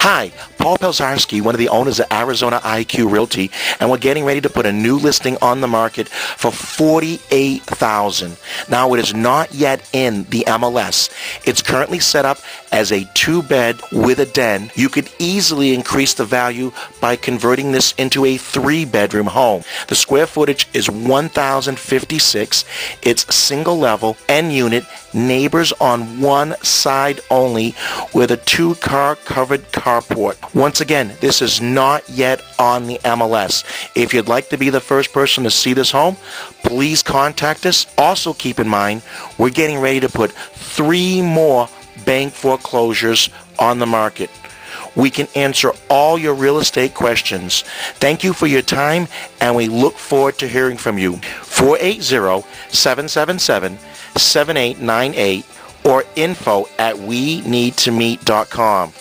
Hi, Paul Pelczarski, one of the owners of Arizona IQ Realty, and we're getting ready to put a new listing on the market for 48000 Now, it is not yet in the MLS. It's currently set up as a two-bed with a den. You could easily increase the value by converting this into a three-bedroom home. The square footage is 1056. It's single level, end unit, neighbors on one side only with a two-car covered carport. Once again, this is not yet on the MLS. If you'd like to be the first person to see this home, please contact us. Also keep in mind, we're getting ready to put three more bank foreclosures on the market. We can answer all your real estate questions. Thank you for your time, and we look forward to hearing from you. 480-777-7898 or info at we need to meet.com.